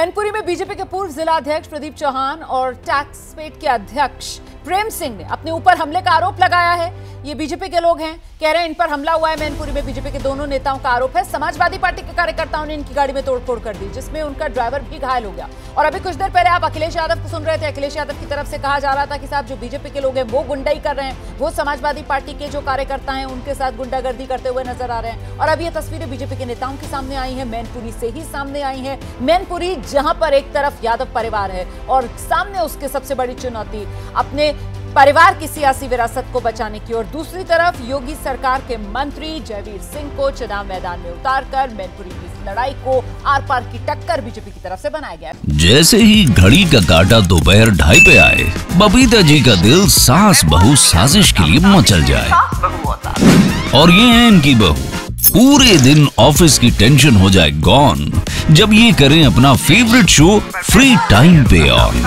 मैनपुरी में बीजेपी के पूर्व जिला अध्यक्ष प्रदीप चौहान और टैक्स पेट के अध्यक्ष प्रेम सिंह ने अपने ऊपर हमले का आरोप लगाया है। ये बीजेपी के लोग हैं, कह रहे हैं इन पर हमला हुआ है, मैनपुरी में बीजेपी के दोनों नेताओं का आरोप है। समाजवादी पार्टी के कार्यकर्ताओं ने इनकी गाड़ी में तोड़फोड़ कर दी, जिसमें उनका ड्राइवर भी घायल हो गया। और अभी कुछ देर पहले आप अखिलेश यादव को सुन रहे थे, अखिलेश यादव की तरफ़ से कहा जा रहा था कि साहब, जो बीजेपी के लोग हैं, वो गुंडाई कर रहे हैं। वो समाजवादी पार्टी के जो कार्यकर्ता हैं, उनके साथ गुंडागर्दी करते हुए नज़र आ रहे हैं। और अब ये तस्वीरें बीजेपी के नेताओं के सामने आई हैं, मैनपुरी से ही सामने आई हैं। मैनपुरी जहाँ पर एक तरफ़ यादव परिवार है, और सामने उसके सबसे बड़ी चुनौती, अपने परिवार की सियासी विरासत को बचाने की और दूसरी तरफ़ योगी सरकार के मंत्री जयवीर सिंह को चुनाव मैदान में उतारकर मैनपुरी की लड़ाई को आर पार की टक्कर बीजेपी की तरफ़ से बनाया गया। जैसे ही घड़ी का काटा दोपहर ढाई पे आए, बबीता जी का दिल सास बहू साजिश के लिए मचल जाए। और ये है इनकी बहू। पूरे दिन ऑफ़िस की टेंशन हो जाए गॉन जब ये करें अपना फेवरेट शो फ्री टाइम पे ऑन